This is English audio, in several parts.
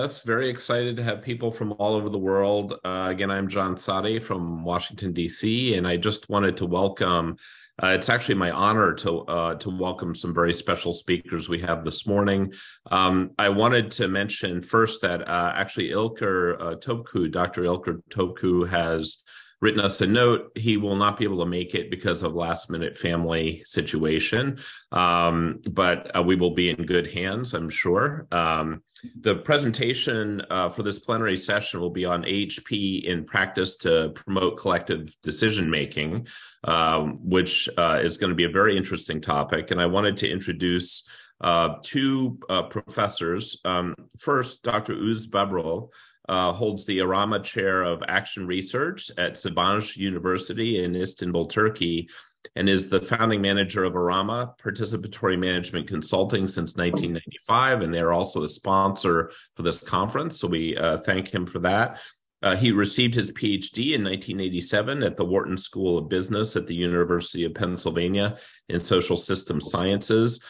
us. Very excited to have people from all over the world. Uh, again, I'm John Saaty from Washington, D.C., and I just wanted to welcome. Uh, it's actually my honor to uh, to welcome some very special speakers we have this morning. Um, I wanted to mention first that uh, actually Ilker uh, Topcu, Dr. Ilker Topcu, has written us a note. He will not be able to make it because of last minute family situation, um, but uh, we will be in good hands, I'm sure. Um, the presentation uh, for this plenary session will be on AHP in practice to promote collective decision making, um, which uh, is going to be a very interesting topic. And I wanted to introduce uh, two uh, professors. Um, first, Dr. Oğuz Babüroğlu uh, holds the Arama Chair of Action Research at Sabancı University in Istanbul, Turkey, and is the founding manager of Arama Participatory Management Consulting since 1995. And they're also a sponsor for this conference. So we uh, thank him for that. Uh, he received his PhD in 1987 at the Wharton School of Business at the University of Pennsylvania in Social System Sciences.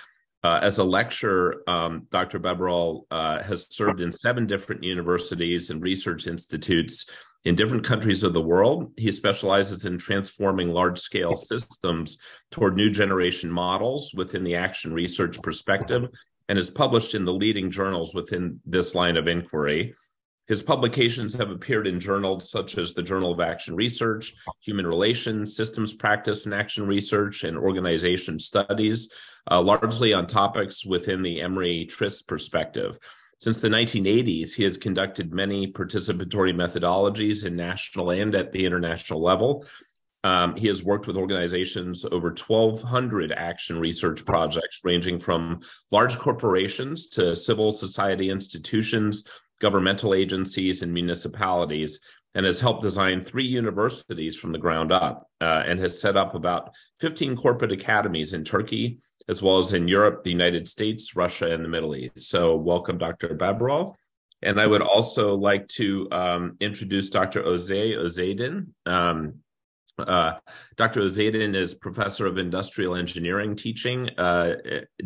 Uh, as a lecturer, um, Dr. Babüroğlu uh, has served in seven different universities and research institutes in different countries of the world. He specializes in transforming large scale systems toward new generation models within the action research perspective and is published in the leading journals within this line of inquiry. His publications have appeared in journals such as the Journal of Action Research, Human Relations, Systems Practice and Action Research, and Organization Studies, uh, largely on topics within the Emery Trist perspective. Since the 1980s, he has conducted many participatory methodologies in national and at the international level. Um, he has worked with organizations over 1,200 action research projects, ranging from large corporations to civil society institutions, governmental agencies, and municipalities, and has helped design three universities from the ground up uh, and has set up about 15 corporate academies in Turkey, as well as in Europe, the United States, Russia, and the Middle East. So, welcome, Dr. Babüroğlu. And I would also like to um, introduce Dr. Özay Özaydın. Um, uh, Dr. Özaydın is professor of industrial engineering, teaching uh,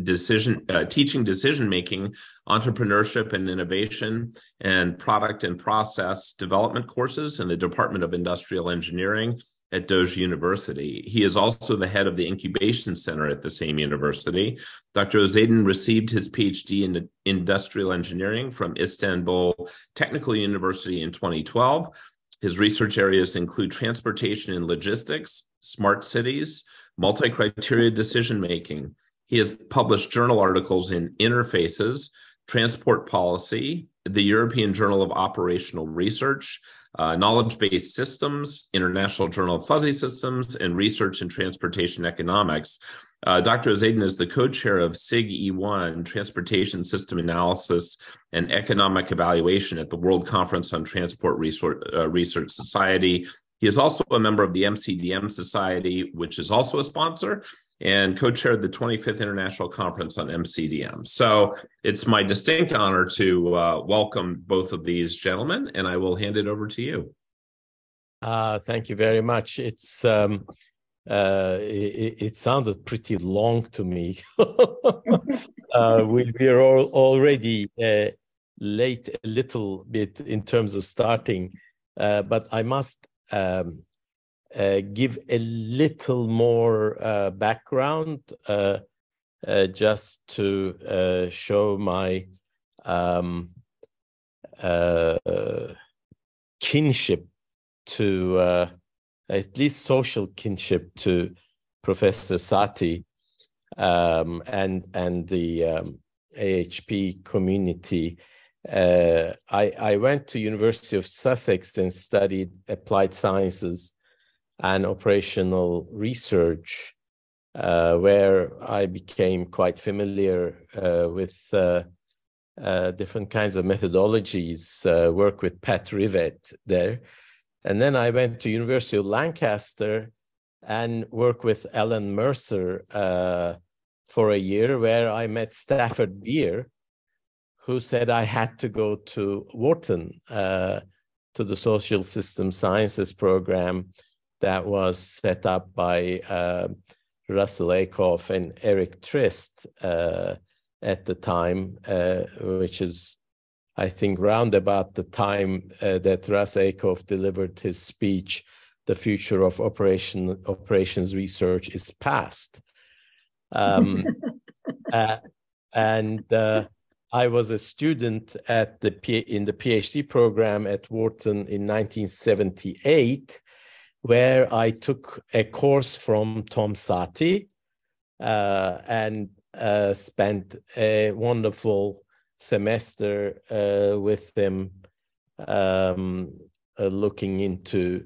decision, uh, teaching decision making, entrepreneurship and innovation, and product and process development courses in the Department of Industrial Engineering at Doğuş University. He is also the head of the incubation center at the same university. Dr. Özaydın received his PhD in industrial engineering from Istanbul Technical University in 2012 his research areas include transportation and logistics, smart cities, multi criteria decision making. He has published journal articles in Interfaces, Transport Policy, the European Journal of Operational Research, uh, Knowledge Based Systems, International Journal of Fuzzy Systems, and Research in Transportation Economics. Uh, Dr. Özaydın is the co-chair of SIG E1, Transportation System Analysis and Economic Evaluation at the World Conference on Transport uh, Research Society. He is also a member of the MCDM Society, which is also a sponsor, and co-chaired the 25th International Conference on MCDM. So it's my distinct honor to uh, welcome both of these gentlemen, and I will hand it over to you. Uh, thank you very much. It's um, uh, it, it, sounded pretty long to me. uh, we, we, are all already uh, late a little bit in terms of starting, uh, but I must um, uh, give a little more uh, background just to show my um, kinship to at least social kinship to Professor Saaty um, and and the um, AHP community. Uh, I, I went to University of Sussex and studied applied sciences and operational research, uh, where I became quite familiar uh, with uh, uh, different kinds of methodologies. Uh, work with Pat Rivett there, and then I went to University of Lancaster and worked with Alan Mercer for a year, where I met Stafford Beer, who said I had to go to Wharton uh, to the Social System Sciences program that was set up by uh, Russell Ackoff and Eric Trist uh, at the time, uh, which is I think, round about the time uh, that Russ Ackoff delivered his speech, the future of operation operations research is past. Um, uh, and uh, I was a student at the P- in the PhD program at Wharton in 1978, where I took a course from Tom Saaty uh, and uh, spent a wonderful semester uh, with him um, uh, looking into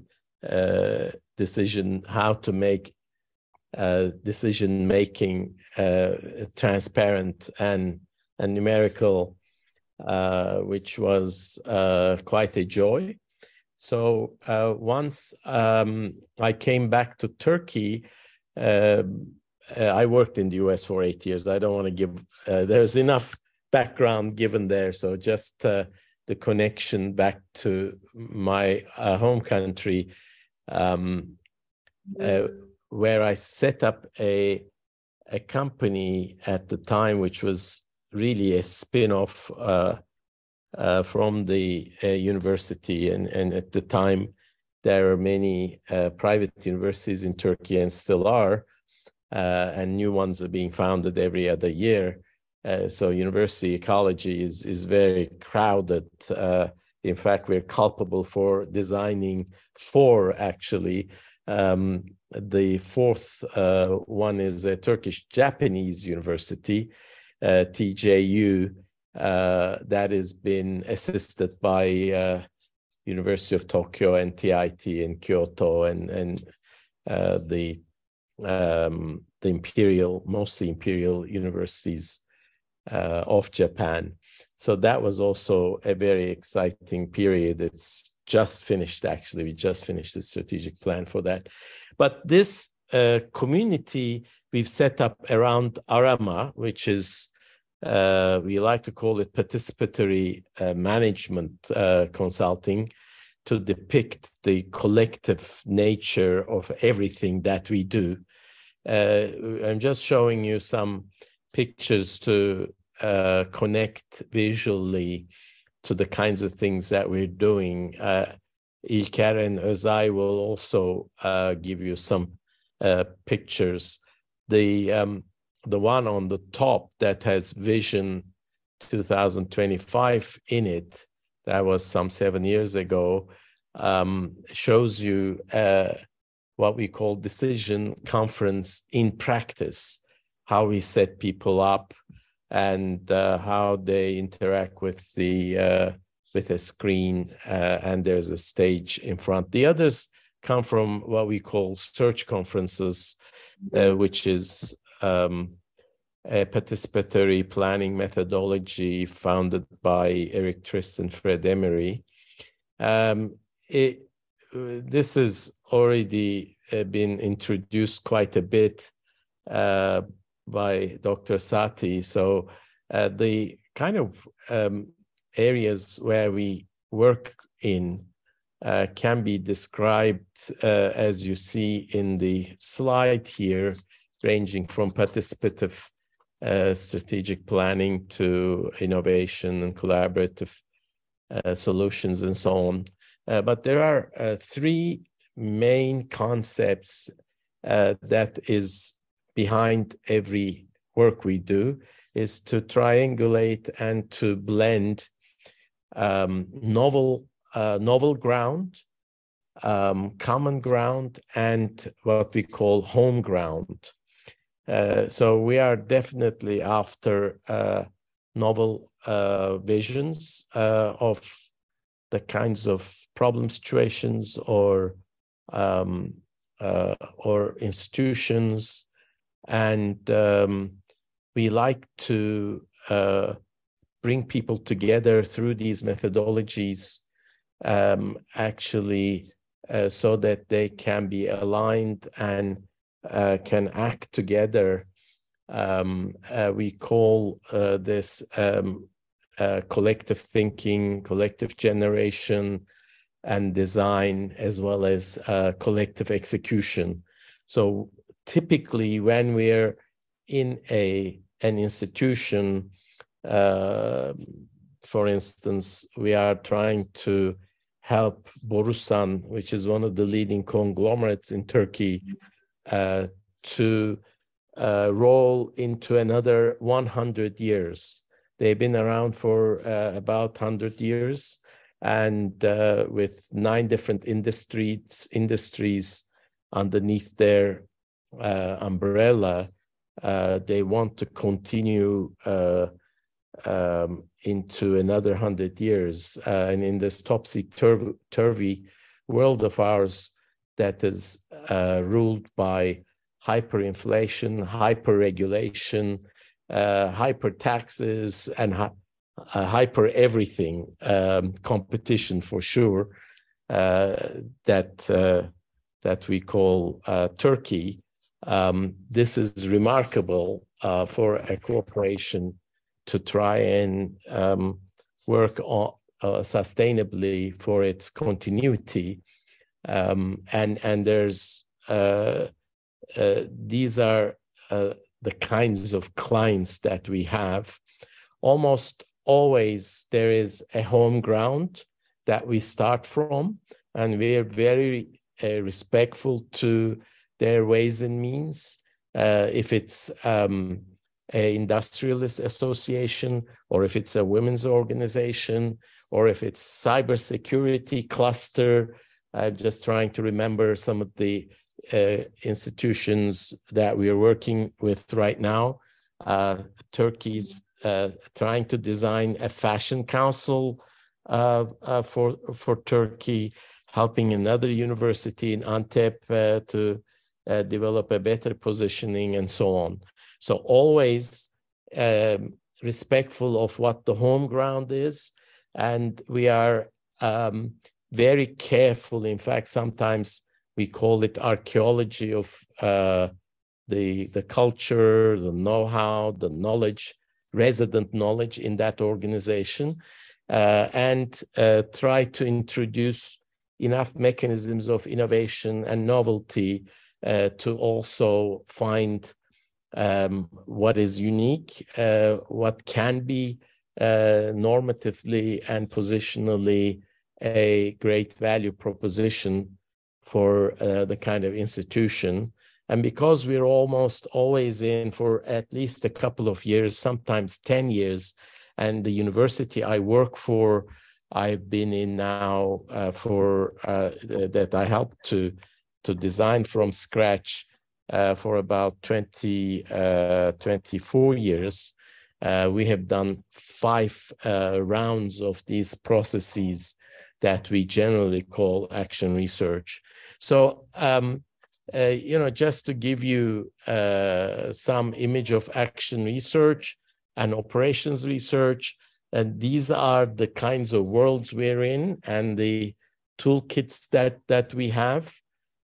uh, decision how to make uh, decision making transparent and, and numerical, which was quite a joy. So uh, once um, I came back to Turkey, um, I worked in the US for eight years. I don't want to give, there's enough background given there. So just the connection back to my home country. Um, uh, where I set up a a company at the time, which was really a spin-off uh, uh, from the uh, university, and and at the time there are many uh, private universities in Turkey and still are, uh, and new ones are being founded every other year. Uh, so university ecology is is very crowded. in fact, we're culpable for designing four actually um, the fourth uh, one is a Turkish Japanese university, uh, TJU, uh, that has been assisted by uh, University of Tokyo and TIT in Kyoto and and uh, the um, the imperial, mostly imperial universities uh, of Japan. So that was also a very exciting period. It's just finished actually we just finished the strategic plan for that but this uh, community we've set up around arama which is uh, we like to call it participatory uh, management uh, consulting to depict the collective nature of everything that we do uh, i'm just showing you some pictures to uh, connect visually to the kinds of things that we're doing. Uh, Ilker and Özay will also give you some pictures. The um, the one on the top that has Vision 2025 in it, that was some seven years ago, um, shows you uh, what we call decision conference in practice, how we set people up, and uh, how they interact with the uh, with a screen uh, and there's a stage in front. The others come from what we call search conferences, uh, which is um, a participatory planning methodology founded by Eric Trist and Fred Emery. Um, it, this has already uh, been introduced quite a bit uh, by Dr. Saaty. So uh, the kind of um, areas where we work in uh, can be described uh, as you see in the slide here, ranging from participative uh, strategic planning to innovation and collaborative uh, solutions and so on. Uh, but there are three main concepts that is behind every work we do is to triangulate and to blend um, novel uh, novel ground, um, common ground, and what we call home ground. Uh, so we are definitely after uh, novel uh, visions of the kinds of problem situations or um, uh, or institutions. And um, we like to uh, bring people together through these methodologies um, actually uh, so that they can be aligned and uh, can act together um, uh, we call uh, this um, uh, collective thinking collective generation and design as well as collective execution. So typically when we're in a an institution uh, for instance, we are trying to help Borusan, which is one of the leading conglomerates in Turkey, uh, to uh, roll into another 100 years. They've been around for uh, about 100 years, and uh, with nine different industries industries underneath their uh, umbrella, uh, they want to continue uh, um, into another hundred years. Uh, and in this topsy turvy world of ours that is uh, ruled by hyperinflation, hyperregulation, uh, hyper taxes, and hi- uh, hyper everything um, competition for sure uh, that uh, that we call Turkey. Um, this is remarkable for a corporation to try and um, work on uh, sustainably for its continuity. Um, and and there's uh, uh, these are uh, the kinds of clients that we have. Almost always there is a home ground that we start from, and we are very uh, respectful to their ways and means. Uh, if it's um, a industrialist association or if it's a women's organization or if it's cybersecurity cluster i'm just trying to remember some of the uh, institutions that we are working with right now. Uh, turkey's uh, trying to design a fashion council uh, uh, for for turkey helping another university in antep uh, to develop a better positioning and so on. So always um, respectful of what the home ground is, and we are um, very careful. In fact, sometimes we call it archaeology of uh, the the culture, the know-how, the knowledge, resident knowledge in that organization, uh, and uh, try to introduce enough mechanisms of innovation and novelty uh, to also find um, what is unique, uh, what can be uh, normatively and positionally a great value proposition for uh, the kind of institution. And because we're almost always in for at least a couple of years, sometimes 10 years, and the university I work for, I've been in now uh, for uh, that I helped to to design from scratch uh, for about 20, uh, 24 years. Uh, we have done five uh, rounds of these processes that we generally call action research. So, um, uh, you know, just to give you uh, some image of action research and operations research, and these are the kinds of worlds we're in and the toolkits that that we have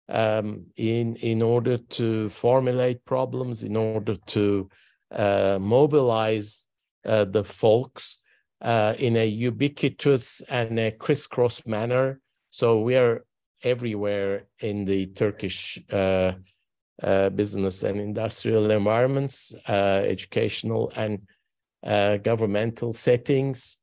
um, in in order to formulate problems, in order to uh, mobilize uh, the folks uh, in a ubiquitous and a crisscross manner. So we are everywhere in the Turkish uh, uh, business and industrial environments, uh, educational and governmental settings.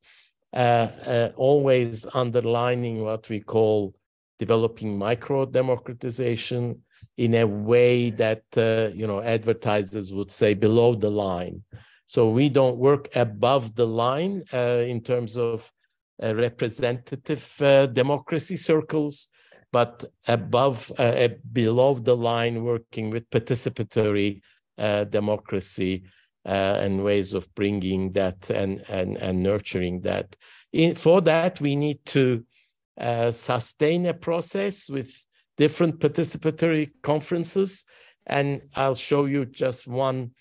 always underlining what we call developing micro democratization in a way that uh, you know advertisers would say below the line so we don't work above the line uh, in terms of uh, representative uh, democracy circles but above uh, below the line working with participatory uh, democracy and ways of bringing that and and, and nurturing that in, for that we need to uh, sustain a process with different participatory conferences. And I'll show you just one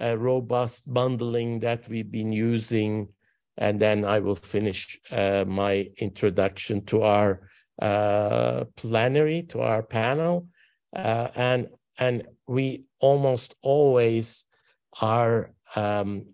uh, robust bundling that we've been using. And then I will finish uh, my introduction to our uh, plenary, to our panel. Uh, and, and we almost always are um,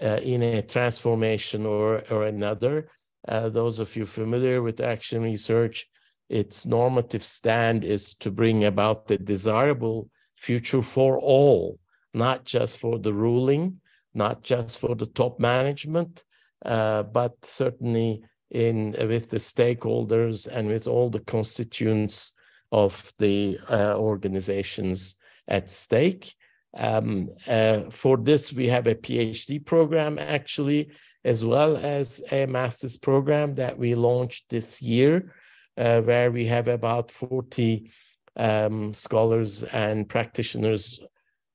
in a transformation or, or another uh, those of you familiar with action research, its normative stand is to bring about the desirable future for all, not just for the ruling, not just for the top management, uh, but certainly in with the stakeholders and with all the constituents of the uh, organizations at stake. Um, uh, for this, we have a PhD program actually, as well as a master's program that we launched this year, uh, where we have about 40 um, scholars and practitioners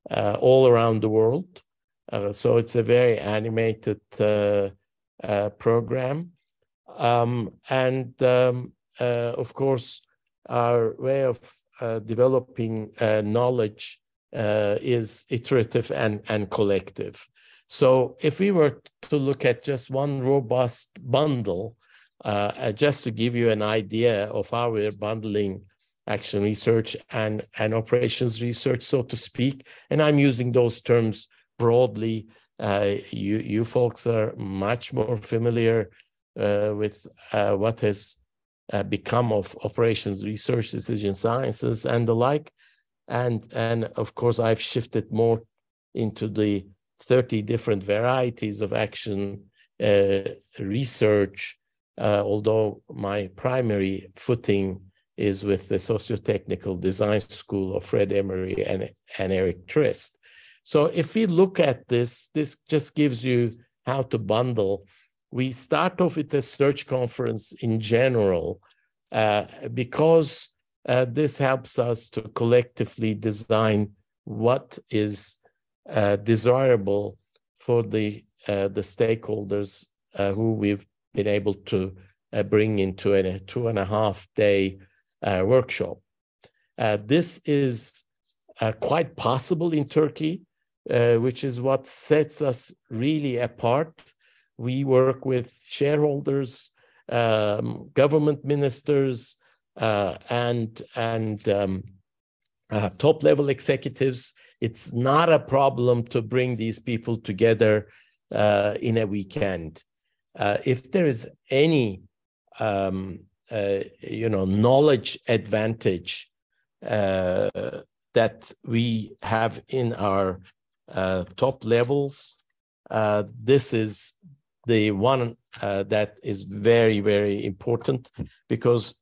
all around the world. Uh, so it's a very animated uh, uh, program. Um, and um, of course, our way of developing knowledge is iterative and, and collective. So if we were to look at just one robust bundle, uh, just to give you an idea of how we're bundling action research and, and operations research, so to speak. And I'm using those terms broadly. Uh, you, you folks are much more familiar uh, with uh, what has uh, become of operations research, decision sciences, and the like. And, and of course, I've shifted more into the 30 different varieties of action uh, research, uh, although my primary footing is with the socio-technical design school of Fred Emery and, and Eric Trist. So if we look at this, this just gives you how to bundle. We start off with a search conference in general uh, because uh, this helps us to collectively design what is uh, desirable for the uh, the stakeholders uh, who we've been able to uh, bring into a two and a half day workshop. Uh, this is uh, quite possible in Turkey, which is what sets us really apart. We work with shareholders, um, government ministers, and and um, top level executives. It's not a problem to bring these people together in a weekend. Uh, if there is any um, uh, you know knowledge advantage uh, that we have in our uh, top levels. Uh, this is the one uh, that is very very important because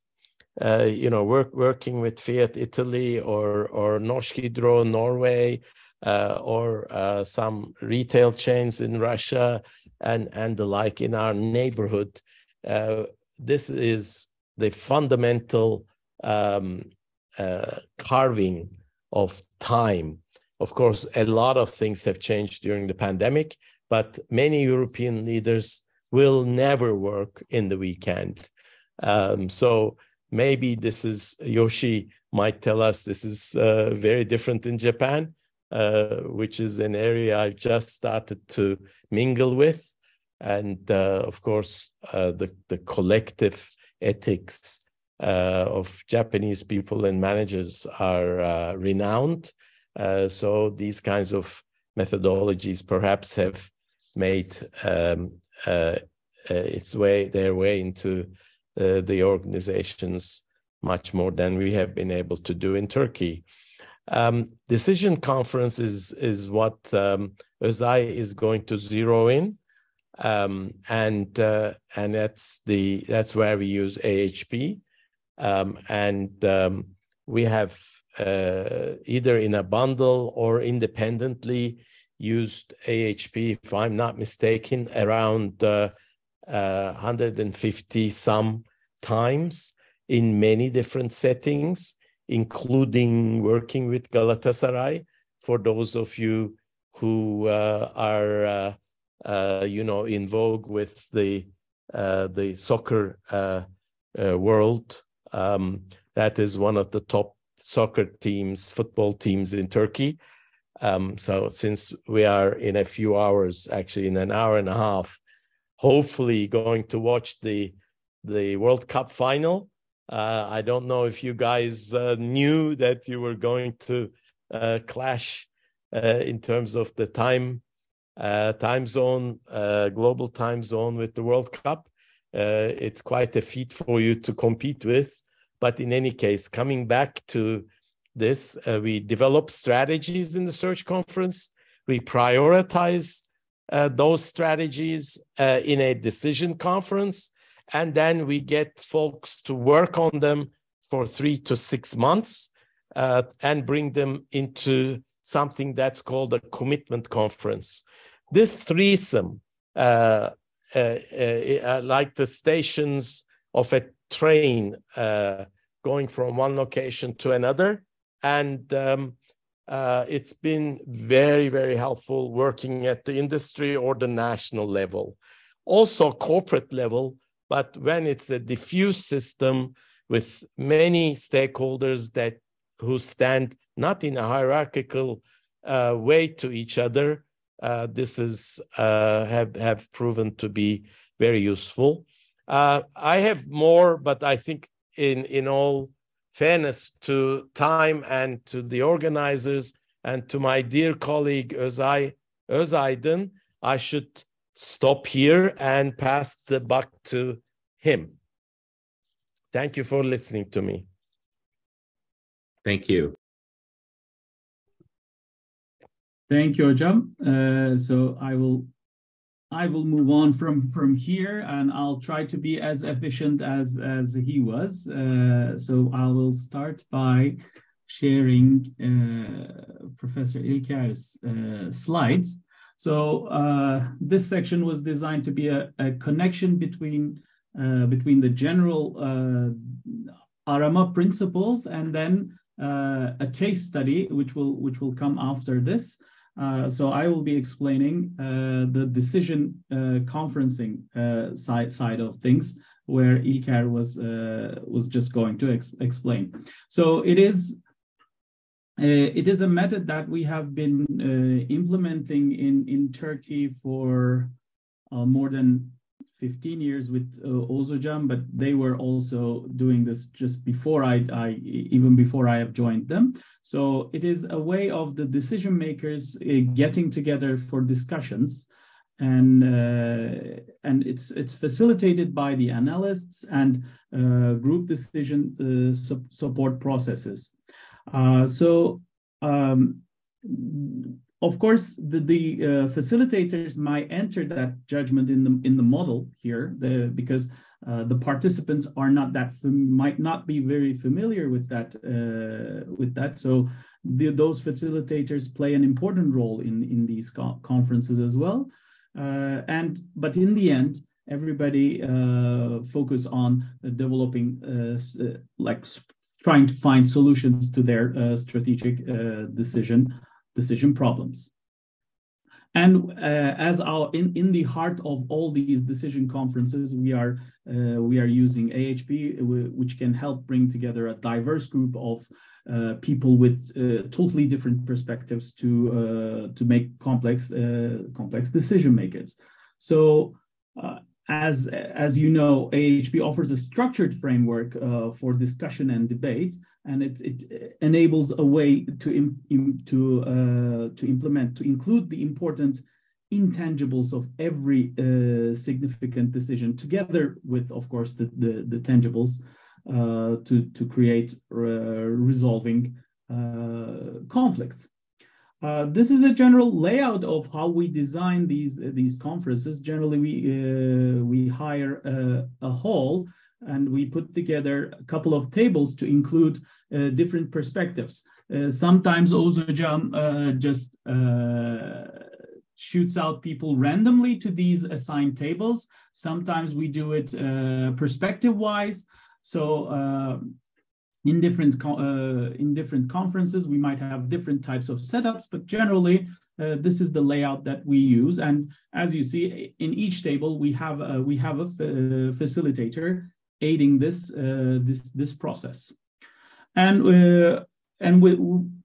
you know work, working with Fiat Italy or or Norsk Hydro Norway or some retail chains in Russia and and the like in our neighborhood. this is the fundamental um, uh, carving of time. Of course, a lot of things have changed during the pandemic, but many European leaders will never work in the weekend. Um, so maybe this is Yoshi might tell us this is uh, very different in Japan, uh, which is an area I've just started to mingle with, and uh, of course uh, the the collective ethics uh, of Japanese people and managers are uh, renowned. Uh, so these kinds of methodologies perhaps have made um, its way their way into the organizations much more than we have been able to do in Turkey. Um, decision conference is is what um, Özay is going to zero in um, and uh, and that's the that's where we use AHP, um, and um, we have uh, either in a bundle or independently used AHP, if I'm not mistaken, around uh, 150 uh, some times in many different settings, including working with Galatasaray. For those of you who uh, are uh, you know, in vogue with the uh, the soccer uh, world. Um, that is one of the top soccer teams, football teams in Turkey. Um, so since we are in a few hours, actually in an hour and a half, hopefully going to watch the the World Cup final. Uh, I don't know if you guys uh, knew that you were going to uh, clash in terms of the time uh, time zone, uh, global time zone with the World Cup. Uh, it's quite a feat for you to compete with. But in any case, coming back to this, uh, we develop strategies in the search conference. We prioritize uh, those strategies uh, in a decision conference, and then we get folks to work on them for three to six months and bring them into something that's called a commitment conference. This threesome, uh, uh, uh, like the stations of a train going from one location to another, and um, uh, it's been very, very helpful working at the industry or the national level, also corporate level. But when it's a diffuse system with many stakeholders that who stand not in a hierarchical uh, way to each other, uh, this is uh, have have proven to be very useful. Uh, I have more, but I think in in all fairness to time and to the organizers and to my dear colleague Özay Özaydın, I should stop here and pass the buck to him. Thank you for listening to me. Thank you. Thank you, Hocam. Uh, so I will I will move on from from here, and I'll try to be as efficient as as he was. Uh, so I will start by sharing uh, Professor İlker's uh, slides. So uh, this section was designed to be a, a connection between uh, between the general Arama principles and then a case study, which will which will come after this. Uh, so I will be explaining uh, the decision uh, conferencing uh, side side of things, where İlker was uh, was just going to ex explain. So it is it is a method that we have been implementing in in Turkey for more than 15 years with uh, but they were also doing this just before I, I, even before I have joined them. So it is a way of the decision makers uh, getting together for discussions, and uh, and it's it's facilitated by the analysts and uh, group decision uh, su support processes. Uh, so. Um, of course, the, the uh, facilitators might enter that judgment in the in the model here, the, because uh, the participants are not that might not be very familiar with that uh, with that. So the, those facilitators play an important role in in these co conferences as well. Uh, and but in the end, everybody uh, focus on developing uh, like trying to find solutions to their strategic decision decision problems. And uh, as our in, in the heart of all these decision conferences, we are uh, we are using AHP, which can help bring together a diverse group of uh, people with uh, totally different perspectives to uh, to make complex uh, complex decision makers. So as as you know, AHP offers a structured framework uh, for discussion and debate, and it, it enables a way to Im, Im, to uh, to implement to include the important intangibles of every uh, significant decision, together with, of course, the the, the tangibles uh, to to create uh, resolving uh, conflicts. Uh, this is a general layout of how we design these uh, these conferences. Generally, we uh, we hire a, hall and we put together a couple of tables to include uh, different perspectives. Uh, sometimes Oğuz just shoots out people randomly to these assigned tables. Sometimes we do it perspective-wise. So in different uh, in different conferences we might have different types of setups but generally uh, this is the layout that we use and as you see in each table we have a, we have a facilitator aiding this uh, this this process. And uh, and we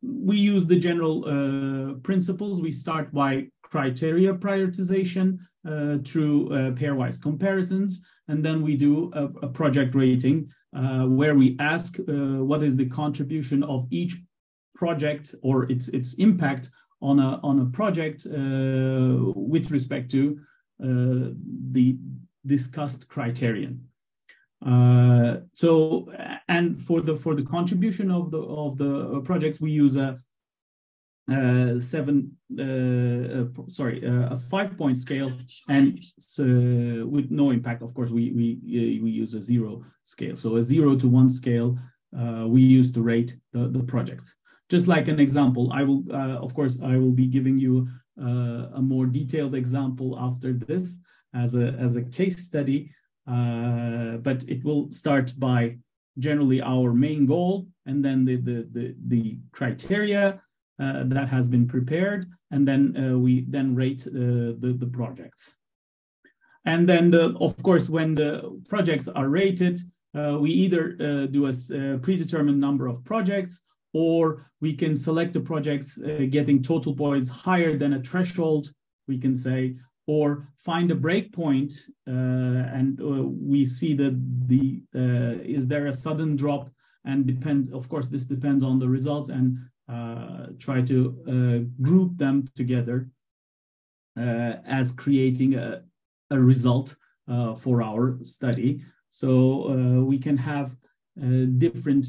we use the general uh, principles. We start by criteria prioritization uh, through pairwise comparisons. And then we do a, a project rating uh, where we ask uh, what is the contribution of each project or its its impact on a on a project uh, with respect to uh, the discussed criterion. Uh, so and for the for the contribution of the of the projects we use a uh, seven, uh, uh, sorry, uh, a five point scale, and with no impact. Of course, we we we use a zero scale. So a zero to one scale we use to rate the, the projects. Just like an example, I will, of course, I will be giving you a more detailed example after this as a as a case study. But it will start by generally our main goal and then the the the, the criteria uh, that has been prepared, and then uh, we then rate uh, the, the projects. And then, the, of course, when the projects are rated, we either do a predetermined number of projects or we can select the projects uh, getting total points higher than a threshold, we can say, or find a breakpoint uh, and uh, we see that the is there a sudden drop and depend of course this depends on the results and uh, try to uh, group them together uh, as creating a, a result for our study. So we can have different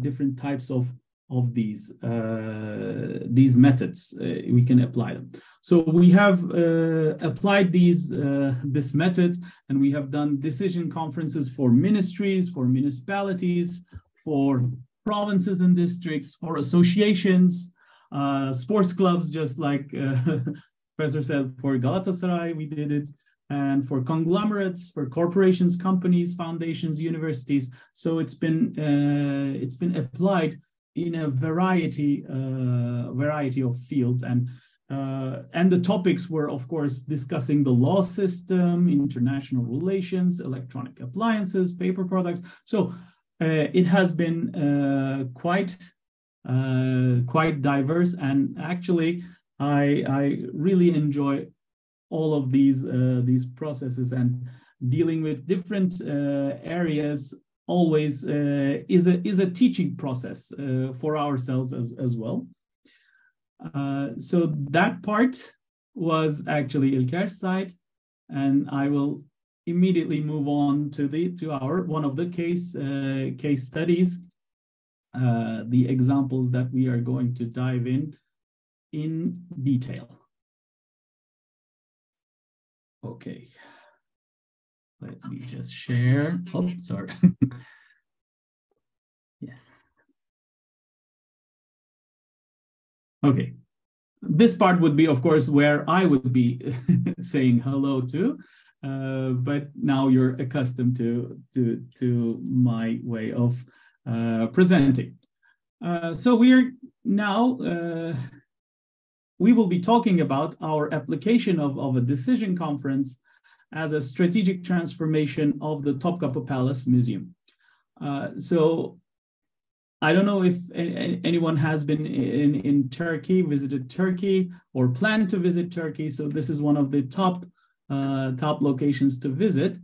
different types of of these uh, these methods uh, we can apply them so we have uh, applied these this method and we have done decision conferences for ministries for municipalities for provinces and districts, for associations, uh, sports clubs, just like uh, Professor said, for Galatasaray, we did it, and for conglomerates, for corporations, companies, foundations, universities. So it's been uh, it's been applied in a variety uh, variety of fields and. Uh, and the topics were, of course, discussing the law system, international relations, electronic appliances, paper products. So uh, it has been uh, quite uh, quite diverse, and actually, I I really enjoy all of these these processes and dealing with different areas always uh, is a is a teaching process uh, for ourselves as as well. Uh, so that part was actually İlker's side, and I will immediately move on to the to our one of the case uh, case studies, uh, the examples that we are going to dive in in detail. Okay, let me just share. Oh, sorry. yes. Okay. This part would be, of course, where I would be saying hello to. Uh, but now you're accustomed to to to my way of uh, presenting. Uh, so we are now uh, we will be talking about our application of, of a decision conference as a strategic transformation of the Topkapi Palace Museum. Uh, so I don't know if anyone has been in, in Turkey, visited Turkey, or plan to visit Turkey. So this is one of the top uh, top locations to visit.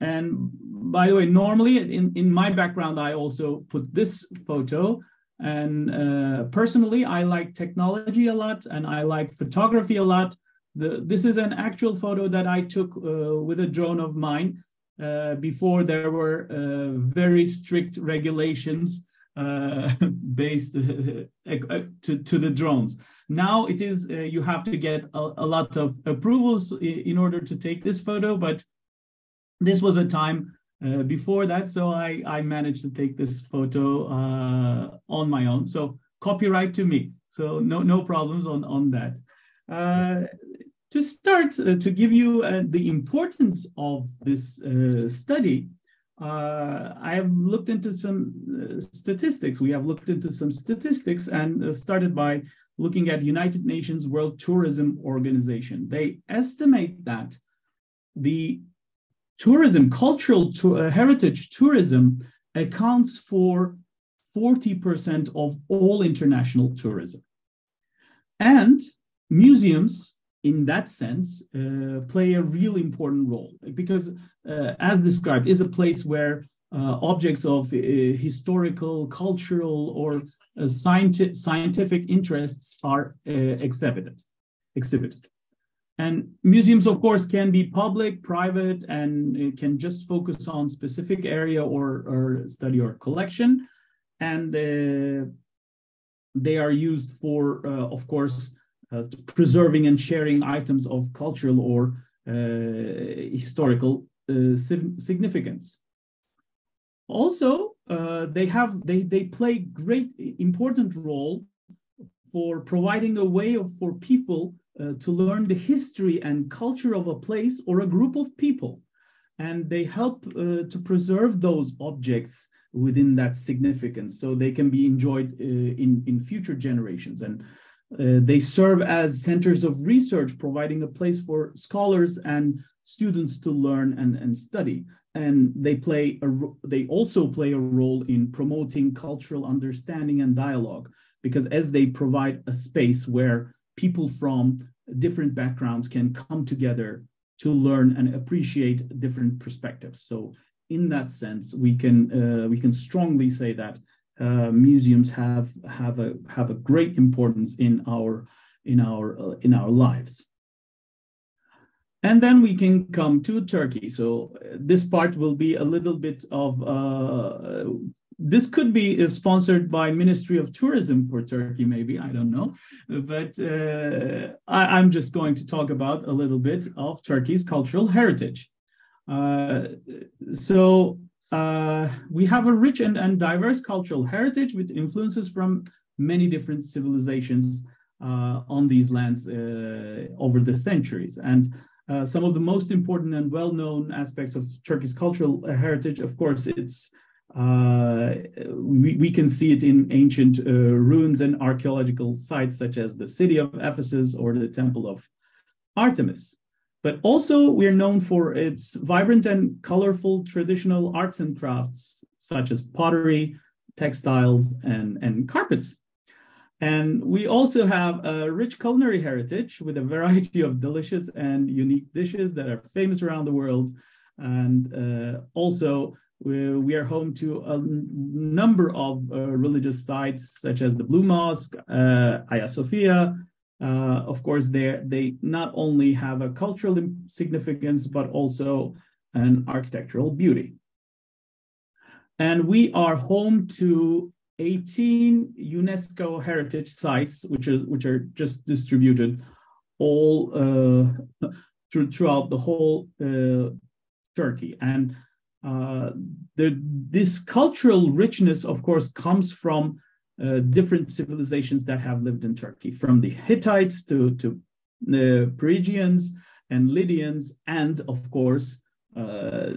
And by the way, normally in, in my background, I also put this photo. And uh, personally, I like technology a lot and I like photography a lot. The, this is an actual photo that I took uh, with a drone of mine uh, before there were uh, very strict regulations uh, based to, to the drones. Now it is, uh, you have to get a, a, lot of approvals in order to take this photo, but this was a time uh, before that, so I, I managed to take this photo uh, on my own. So copyright to me. So no, no problems on, on that. Uh, to start, uh, to give you uh, the importance of this study, uh, I have looked into some uh, statistics. We have looked into some statistics and uh, started by looking at United Nations World Tourism Organization. They estimate that the tourism, cultural to, uh, heritage tourism accounts for 40% of all international tourism. And museums, in that sense, uh, play a really important role because, uh, as described, is a place where uh, objects of uh, historical, cultural, or uh, scienti scientific interests are uh, exhibited. exhibited. And museums, of course, can be public, private, and can just focus on specific area or, or study or collection. And they are used for, of course, preserving and sharing items of cultural or uh, historical uh, significance. Also, uh, they have they they play great important role for providing a way of, for people uh, to learn the history and culture of a place or a group of people. And they help uh, to preserve those objects within that significance so they can be enjoyed uh, in, in future generations. And uh, they serve as centers of research, providing a place for scholars and students to learn and, and study. And they play a, they also play a role in promoting cultural understanding and dialogue because as they provide a space where people from different backgrounds can come together to learn and appreciate different perspectives. So in that sense, we can uh, we can strongly say that uh, museums have have a have a great importance in our in our uh, in our lives. And then we can come to Turkey. So uh, this part will be a little bit of uh, this could be uh, sponsored by Ministry of Tourism for Turkey, maybe I don't know, but uh, I, am just going to talk about a little bit of Turkey's cultural heritage. Uh, so uh, we have a rich and, and diverse cultural heritage with influences from many different civilizations uh, on these lands uh, over the centuries. And some of the most important and well-known aspects of Turkey's cultural heritage, of course, it's uh, we, we can see it in ancient uh, ruins and archaeological sites such as the city of Ephesus or the temple of Artemis. But also we're known for its vibrant and colorful traditional arts and crafts such as pottery, textiles, and, and carpets. And we also have a rich culinary heritage with a variety of delicious and unique dishes that are famous around the world. And uh, also we are home to a number of uh, religious sites such as the Blue Mosque, uh, Hagia Sophia. Uh, of course, they they not only have a cultural significance but also an architectural beauty. And we are home to 18 UNESCO heritage sites, which are which are just distributed all uh, through, throughout the whole uh, Turkey. And uh, the, this cultural richness, of course, comes from uh, different civilizations that have lived in Turkey, from the Hittites to, to the Phrygians and Lydians, and of course, uh,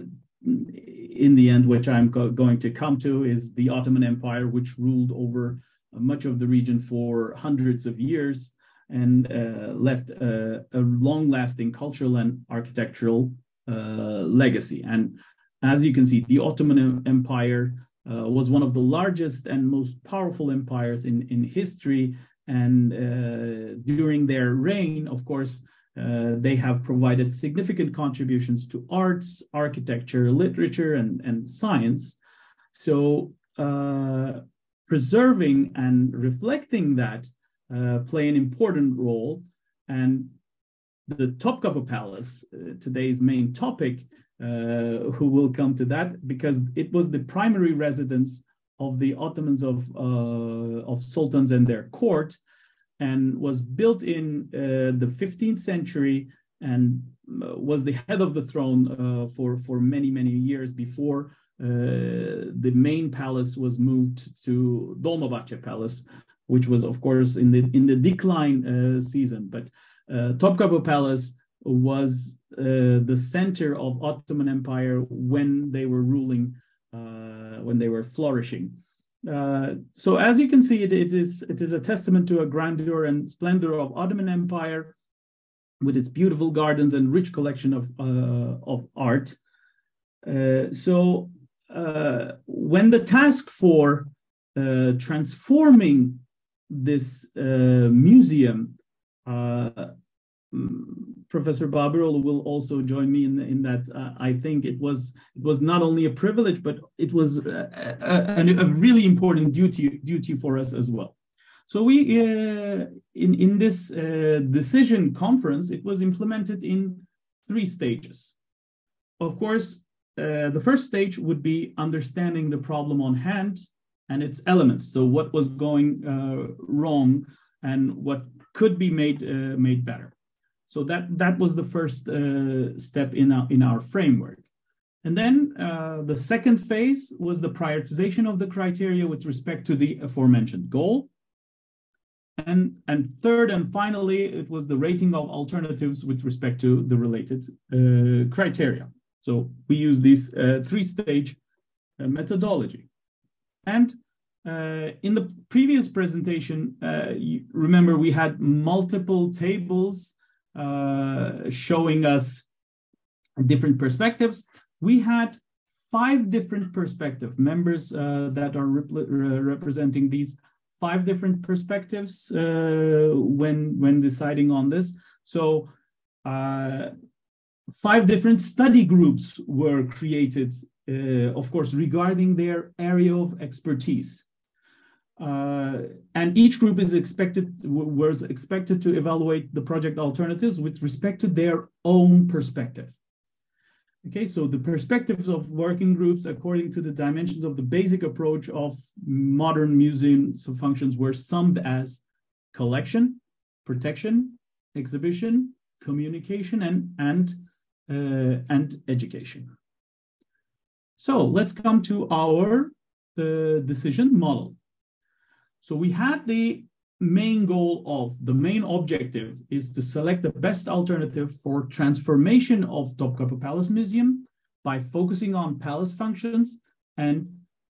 in the end, which I'm go going to come to, is the Ottoman Empire, which ruled over much of the region for hundreds of years and uh, left a, a long-lasting cultural and architectural uh, legacy. And as you can see, the Ottoman Empire uh, was one of the largest and most powerful empires in, in history. And uh, during their reign, of course, uh, they have provided significant contributions to arts, architecture, literature, and, and science. So, uh, preserving and reflecting that uh, play an important role. And the Topkapi Palace, uh, today's main topic, who will come to that because it was the primary residence of the Ottomans of uh, of sultans and their court, and was built in uh, the 15th century and uh, was the head of the throne uh, for for many many years before uh, the main palace was moved to Dolmabahce Palace, which was of course in the in the decline season, but Topkapi Palace was uh, the center of Ottoman Empire when they were ruling, uh, when they were flourishing. Uh, so as you can see, it, it is it is a testament to a grandeur and splendor of Ottoman Empire, with its beautiful gardens and rich collection of uh, of art. Uh, so uh, when the task for transforming this museum Professor Babüroğlu will also join me in, in that. Uh, I think it was it was not only a privilege, but it was a, a, a really important duty duty for us as well. So we uh, in in this uh, decision conference, it was implemented in three stages. Of course, uh, the first stage would be understanding the problem on hand, and its elements. So what was going uh, wrong and what could be made uh, made better. So that that was the first uh, step in our in our framework. And then uh, the second phase was the prioritization of the criteria with respect to the aforementioned goal. And, and third and finally, it was the rating of alternatives with respect to the related uh, criteria. So we use this uh, three-stage uh, methodology. And uh, in the previous presentation, uh, remember we had multiple tables uh, showing us different perspectives. We had five different perspective members uh, that are rep representing these five different perspectives uh, when when deciding on this. So uh, five different study groups were created, of course, regarding their area of expertise. Uh, and each group is expected was expected to evaluate the project alternatives with respect to their own perspective. Okay, so the perspectives of working groups according to the dimensions of the basic approach of modern museums functions were summed as collection, protection, exhibition, communication, and and uh, and education. So let's come to our uh, decision model. So we had the main goal of the main objective is to select the best alternative for transformation of Topkapı Palace Museum by focusing on palace functions and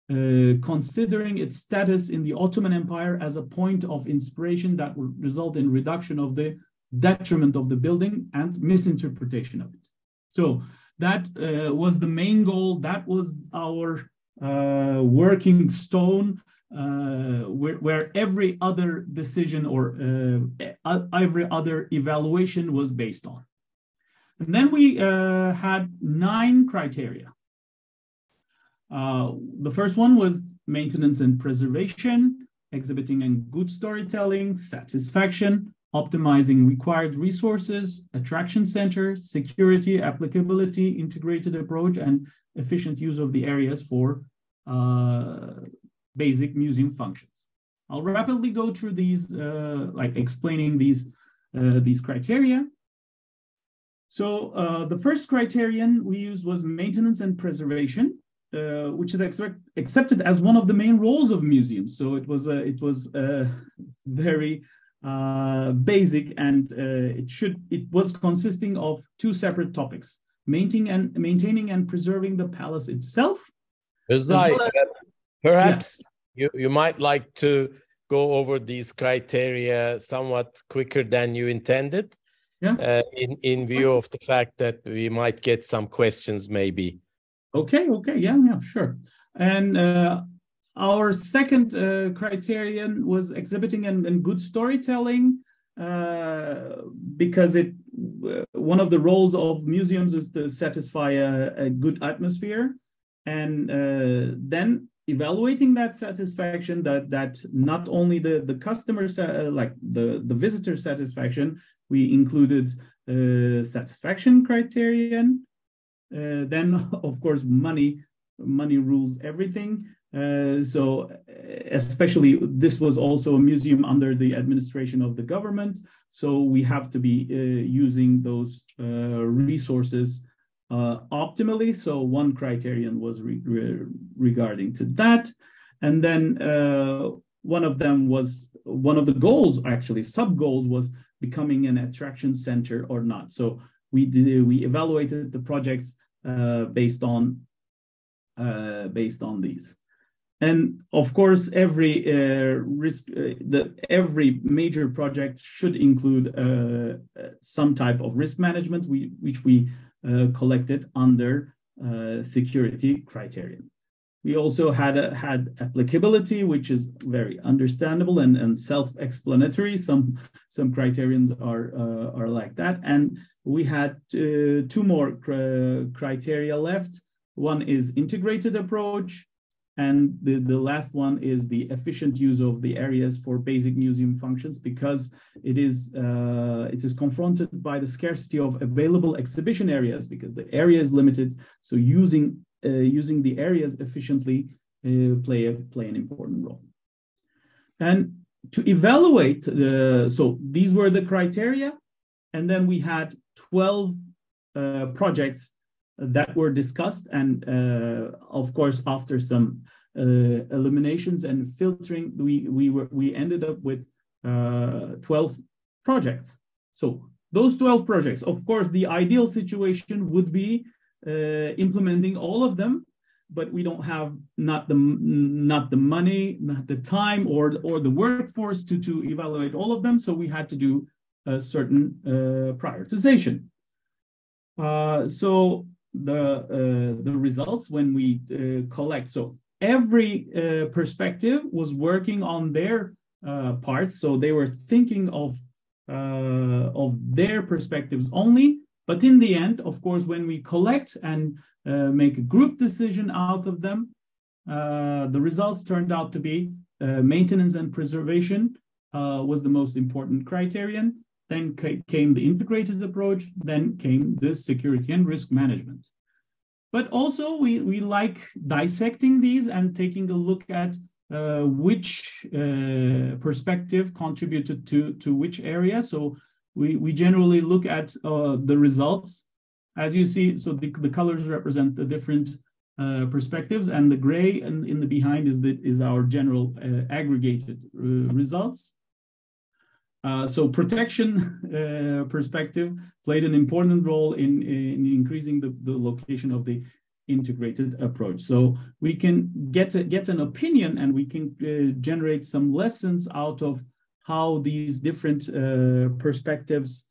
uh, considering its status in the Ottoman Empire as a point of inspiration that would result in reduction of the detriment of the building and misinterpretation of it. So that uh, was the main goal. That was our uh, working stone uh, where, where, every other decision or uh, every other evaluation was based on. And then we uh, had nine criteria. Uh, the first one was maintenance and preservation, exhibiting and good storytelling, satisfaction, optimizing required resources, attraction center, security, applicability, integrated approach, and efficient use of the areas for uh, basic museum functions. I'll rapidly go through these, uh, like explaining these, uh, these criteria. So uh, the first criterion we used was maintenance and preservation, uh, which is accepted as one of the main roles of museums. So it was it was very uh, basic and uh, it should it was consisting of two separate topics: maintaining and maintaining and preserving the palace itself. Well Perhaps yeah. you, you might like to go over these criteria somewhat quicker than you intended. Yeah. Uh, in in view of the fact that we might get some questions, maybe. Okay. Okay. Yeah. Yeah. Sure. And uh, our second uh, criterion was exhibiting and, and good storytelling, uh, because it uh, one of the roles of museums is to satisfy a, a good atmosphere, and uh, then evaluating that satisfaction that that not only the the customer uh, like the the visitor satisfaction we included uh, satisfaction criterion uh, then of course money money rules everything. Uh, so especially this was also a museum under the administration of the government. So we have to be uh, using those uh, resources uh, optimally. So one criterion was re re regarding to that. And then uh, one of them was one of the goals, actually, sub goals was becoming an attraction center or not. So we did we evaluated the projects uh, based on uh, based on these. And of course, every uh, risk, uh, the every major project should include uh, uh some type of risk management, we, which we uh, collected under uh, security criterion. We also had a, had applicability, which is very understandable and, and self-explanatory. Some some criterions are uh, are like that, and we had uh, two more cr criteria left. One is integrated approach, and the, the last one is the efficient use of the areas for basic museum functions because it is uh, it is confronted by the scarcity of available exhibition areas because the area is limited. So using uh, using the areas efficiently play a, play an important role. And to evaluate the so these were the criteria, and then we had 12 uh, projects that were discussed, and uh, of course after some uh, eliminations and filtering, we we were we ended up with uh, 12 projects. So those 12 projects, of course, the ideal situation would be implementing all of them but we don't have not the not the money, not the time, or or the workforce to to evaluate all of them. So we had to do a certain uh, prioritization. Uh, so the uh, the results when we uh, collect so every uh, perspective was working on their parts. So they were thinking of of their perspectives only. But in the end, of course, when we collect and make a group decision out of them. The results turned out to be maintenance and preservation was the most important criterion. Then came the integrated approach. Then came the security and risk management. But also, we, we like dissecting these and taking a look at uh, which uh, perspective contributed to, to which area. So we, we generally look at uh, the results as you see, so the, the colors represent the different uh, perspectives, and the gray in, in the behind is the is our general uh, aggregated uh, results. Uh, so protection uh, perspective played an important role in, in increasing the, the location of the integrated approach. So we can get a, get an opinion and we can uh, generate some lessons out of how these different perspectives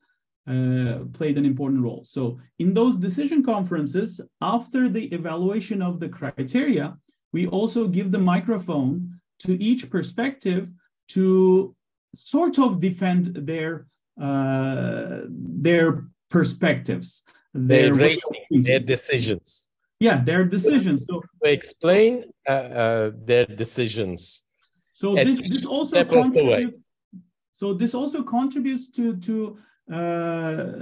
uh, played an important role. So in those decision conferences, after the evaluation of the criteria, we also give the microphone to each perspective to sort of defend their uh, their perspectives, their, their, their decisions. Yeah, their decisions. So to explain uh, uh, their decisions. So this this also contributes. So this also contributes to to uh,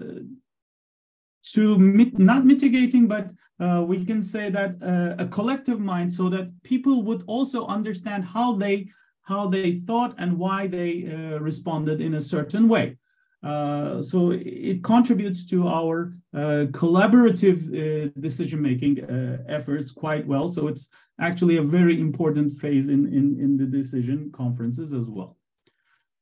to mit not mitigating, but uh, we can say that uh, a collective mind, so that people would also understand how they how they thought and why they responded in a certain way. Uh, so it contributes to our uh, collaborative uh, decision-making efforts quite well. So it's actually a very important phase in, in, in the decision conferences as well.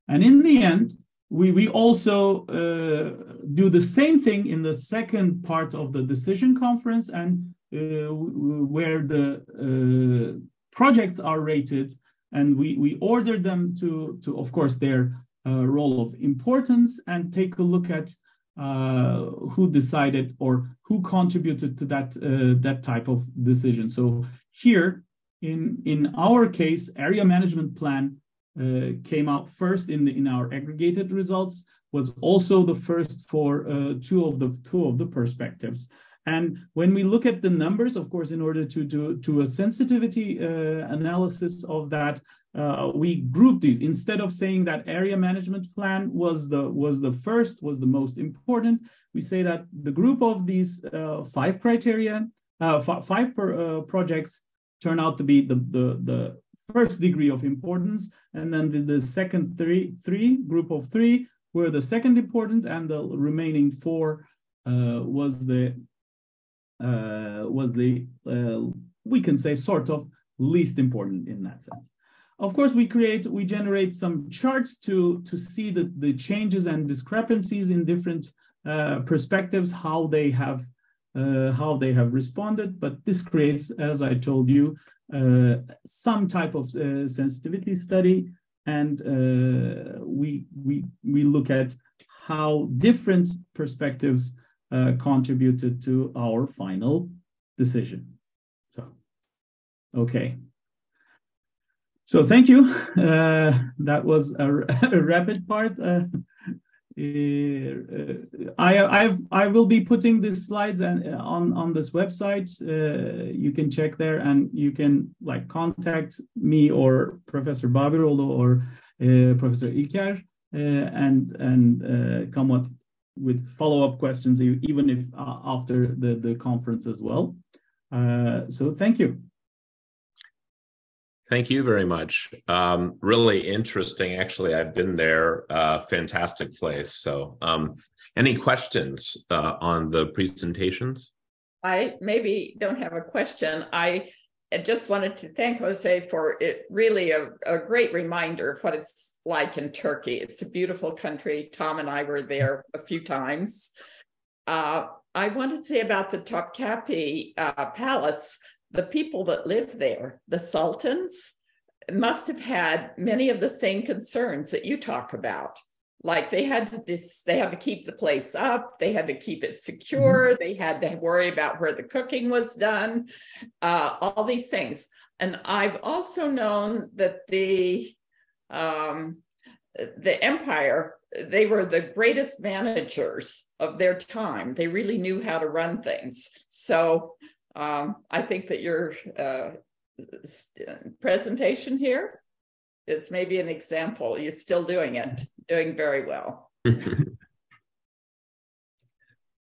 And in the end, we, we also uh, do the same thing in the second part of the decision conference and uh, where the uh, projects are rated and we, we order them to, to, of course, their uh, role of importance and take a look at uh, who decided or who contributed to that, uh, that type of decision. So here, in, in our case, area management plan uh, came out first in the in our aggregated results was also the first for uh, two of the two of the perspectives. And when we look at the numbers, of course, in order to do to a sensitivity uh, analysis of that, uh, we group these instead of saying that area management plan was the was the first was the most important. We say that the group of these uh, five criteria, uh, five per, projects, turn out to be the the the first degree of importance, and then the, the second three, three group of three were the second important, and the remaining four uh, was the uh, was the uh, we can say sort of least important in that sense. Of course, we create we generate some charts to to see the the changes and discrepancies in different uh, perspectives, how they have uh, how they have responded. But this creates, as I told you, uh, some type of uh, sensitivity study, and uh, we we we look at how different perspectives uh, contributed to our final decision. So, okay. So thank you. Uh, that was a, a rapid part. Uh, uh, I I've I will be putting these slides and uh, on on this website. Uh, you can check there, and you can like contact me or Professor Babüroğlu or Professor İlker, uh, and and come up with follow up questions, even if after the the conference as well. so thank you. Thank you very much. Um, really interesting. Actually, I've been there. Uh, fantastic place. So, um, any questions uh, on the presentations? I maybe don't have a question. I just wanted to thank Özay for it. Really, a, a great reminder of what it's like in Turkey. It's a beautiful country. Tom and I were there a few times. Uh, I wanted to say about the Topkapi uh, Palace the people that live there, the sultans, must have had many of the same concerns that you talk about. Like they had to dis- they had to keep the place up, they had to keep it secure, mm-hmm. they had to worry about where the cooking was done, uh, all these things. And I've also known that the um, the empire they were the greatest managers of their time. They really knew how to run things. So um, I think that your uh, presentation here is maybe an example. You're still doing it, doing very well.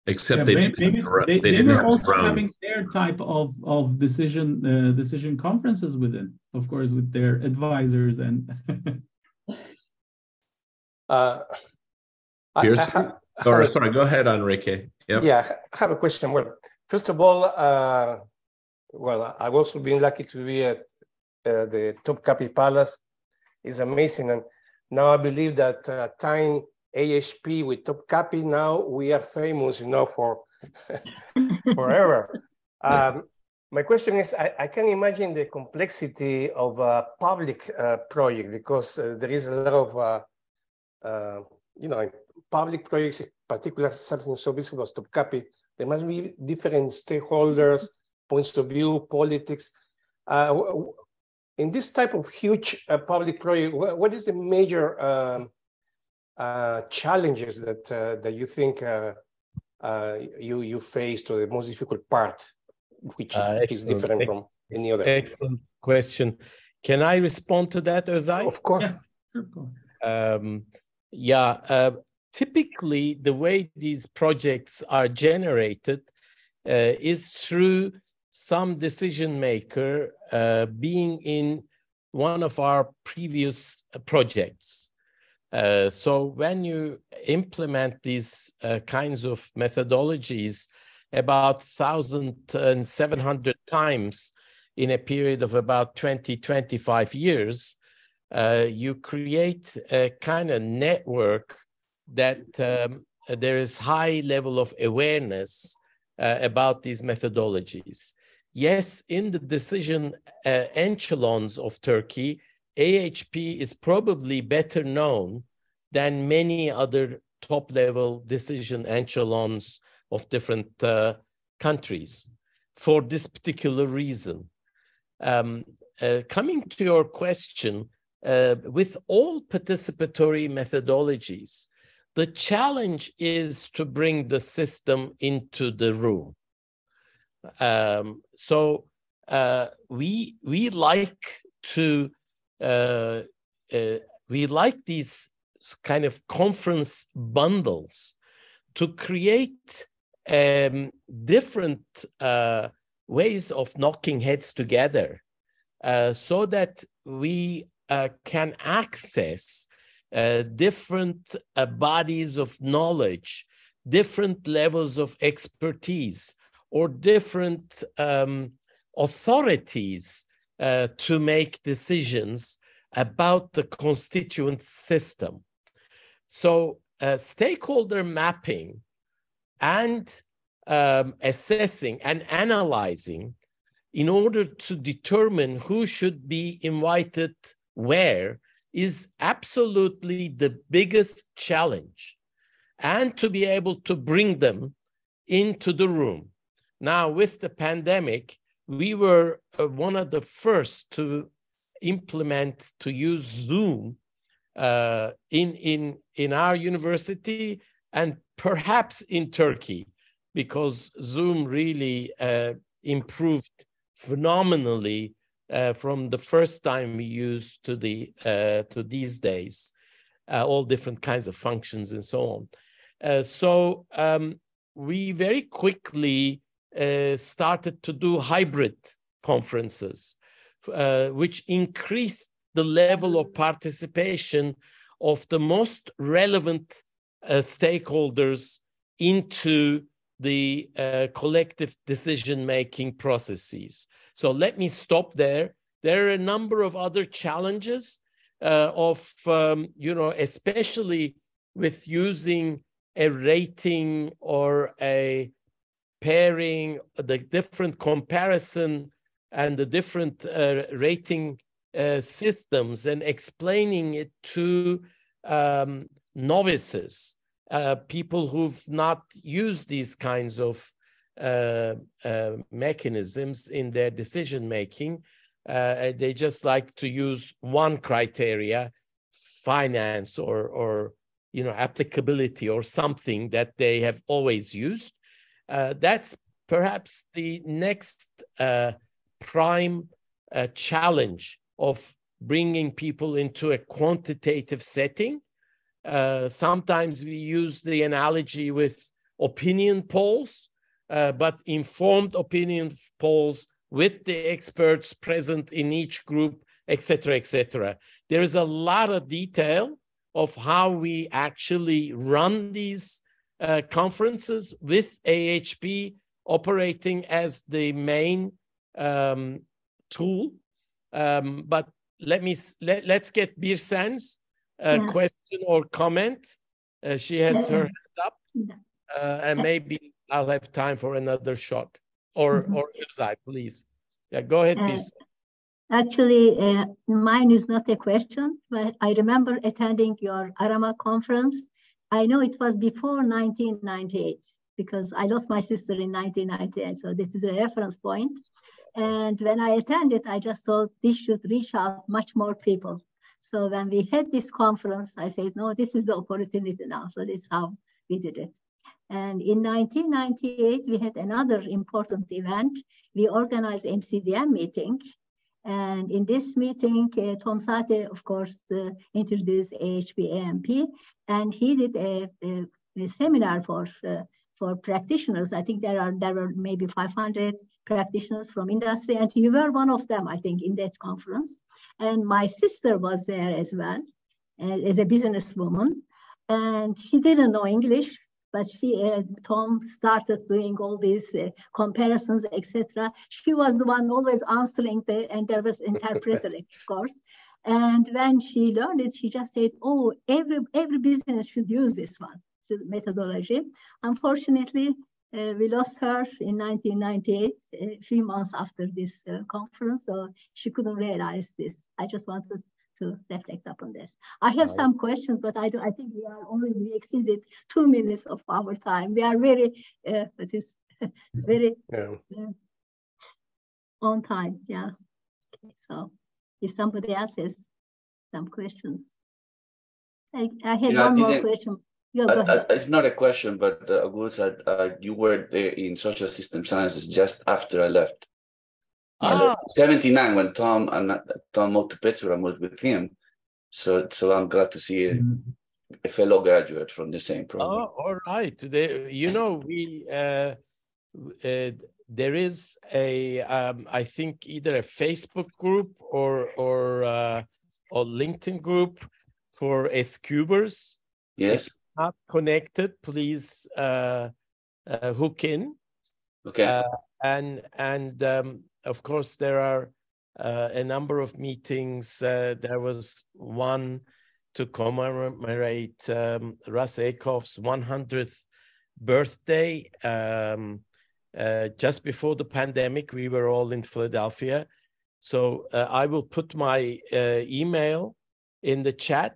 Except yeah, they, maybe, maybe they, they, they were also having their type of of decision uh, decision conferences within, of course, with their advisors and. uh, Here's, I, I have, or, sorry, go ahead, Enrique. Yep. Yeah, I have a question. Well, First of all, uh, well, I've also been lucky to be at uh, the Topkapi Palace. It's amazing. And now I believe that uh, tying AHP with Topkapi, now we are famous, you know, for forever. Um, my question is, I, I, can imagine the complexity of a public uh, project because uh, there is a lot of, uh, uh you know, public projects, particularly something so visible as Topkapi, there must be different stakeholders, points of view, politics. Uh, in this type of huge uh, public project, what is the major um, uh, challenges that uh, that you think uh, uh, you you faced, or the most difficult part, which is different from any other? Excellent question. Can I respond to that, Özay? Of course. Yeah, um, yeah typically the way these projects are generated uh, is through some decision maker uh, being in one of our previous uh, projects. Uh, so when you implement these uh, kinds of methodologies about 1,700 times in a period of about 20, 25 years, uh, you create a kind of network that um, there is high level of awareness uh, about these methodologies. Yes, in the decision uh, echelons of Turkey, AHP is probably better known than many other top level decision echelons of different uh, countries for this particular reason. Um, uh, coming to your question, uh, with all participatory methodologies, the challenge is to bring the system into the room. Um, so uh, we we like to uh, uh, we like these kind of conference bundles to create um, different uh, ways of knocking heads together, uh, so that we can access uh, different uh, bodies of knowledge, different levels of expertise, or different um, authorities uh, to make decisions about the constituent system. So, uh, stakeholder mapping and um, assessing and analyzing in order to determine who should be invited where is absolutely the biggest challenge and to be able to bring them into the room. Now, with the pandemic, we were uh, one of the first to implement to use Zoom uh, in in in our university and perhaps in Turkey, because Zoom really uh, improved phenomenally uh, from the first time we used to the uh, to these days, uh, all different kinds of functions and so on. So um, we very quickly uh, started to do hybrid conferences, uh, which increased the level of participation of the most relevant uh, stakeholders into the uh, collective decision making processes. So let me stop there. There are a number of other challenges uh, of, um, you know, especially with using a rating or a pairing, the different comparison and the different uh, rating uh, systems and explaining it to um, novices, uh, people who've not used these kinds of uh, uh, mechanisms in their decision making. Uh, they just like to use one criteria, finance or or you know applicability or something that they have always used. That's perhaps the next prime challenge of bringing people into a quantitative setting. Uh, sometimes we use the analogy with opinion polls, uh, but informed opinion polls with the experts present in each group, etc., etc. There is a lot of detail of how we actually run these uh, conferences with AHP operating as the main um, tool um, but let me let, let's get Birsen's uh, yeah. question or comment. Uh, she has her hand up, uh, and maybe I'll have time for another shot. Or mm-hmm. or Özay, please. Yeah, go ahead, Birsen. Actually, uh, mine is not a question, but I remember attending your Arama conference. I know it was before 1998 because I lost my sister in 1998, so this is a reference point. And when I attended, I just thought this should reach out much more people. So when we had this conference, I said, no, this is the opportunity now. So this is how we did it. And in 1998, we had another important event. We organized MCDM meeting. And in this meeting, uh, Tom Saaty, of course, uh, introduced AHP ANP, and he did a, a, a seminar for uh, for practitioners. I think there are there were maybe 500 practitioners from industry, and you were one of them, I think, in that conference. And my sister was there as well, uh, as a businesswoman, and she didn't know English, but she uh, Tom started doing all these uh, comparisons, etc. She was the one always answering, the, and there was interpreter, of course. And when she learned it, she just said, "Oh, every every business should use this one." methodology. Unfortunately, uh, we lost her in 1998, a few months after this uh, conference, so she couldn't realize this. I just wanted to reflect upon this. I have some questions, but I, do, I think we are already we exceeded two minutes of our time. We are very, uh, it is very yeah. uh, on time. Yeah. Okay, so if somebody else has some questions. I, I had one more question. Yeah, go ahead. it's not a question, but uh, uh, you were there in social system sciences just after I left. Ah. 79 when Tom and Tom moved to Pittsburgh, I moved with him. So so I'm glad to see a, mm-hmm. a fellow graduate from the same program. Oh, all right. They, you know, we uh, uh, there is a um, I think either a Facebook group or or uh, or LinkedIn group for SCubers. Yes not connected, please uh, uh, hook in. Okay. Uh, and and um, of course there are uh, a number of meetings. Uh, there was one to commemorate um, Russ Ackoff's 100th birthday. Um, uh, just before the pandemic, we were all in Philadelphia. So I will put my email in the chat.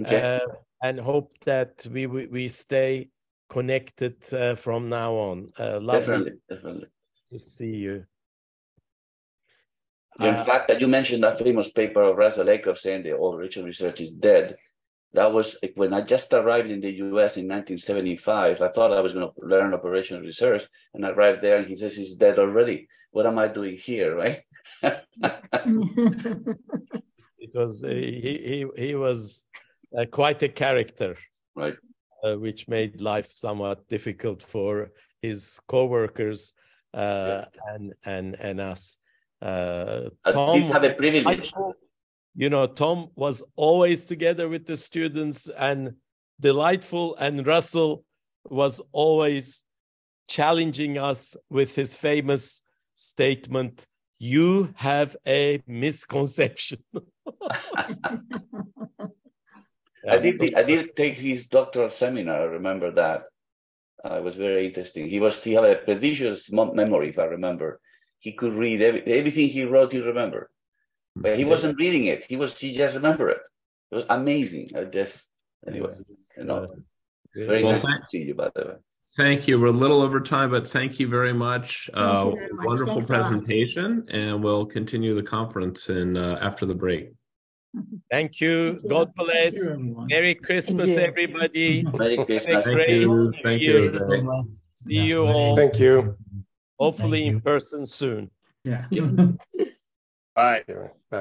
Okay and hope that we we, we stay connected uh, from now on. Uh, definitely, definitely. To see you. In uh, fact, that you mentioned that famous paper of Russell Ackoff saying the old Richard research is dead. That was when I just arrived in the US in 1975. I thought I was going to learn operational research, and I arrived there, and he says he's dead already. What am I doing here, right? it was he he he was uh, quite a character, right? Uh, which made life somewhat difficult for his co-workers uh, yeah. and and and us. Uh, Tom, did have a privilege. you know, Tom was always together with the students and delightful, and Russell was always challenging us with his famous statement you have a misconception. I did. I did take his doctoral seminar. I remember that. Uh, it was very interesting. He was. He had a prodigious memory, if I remember. He could read every, everything he wrote. He remembered. but he wasn't reading it. He was. He just remembered it. It was amazing. I just anyway. You know, very well, nice to see you. By the way. Thank you. We're a little over time, but thank you very much. Uh, very much. Wonderful Thanks presentation, and we'll continue the conference in uh, after the break. Thank you. Thank you. God bless. You, Merry Christmas, everybody. Merry Christmas. Thank you. Thank you. See you all. Thank you. Hopefully in person soon. Yeah. Bye. Bye.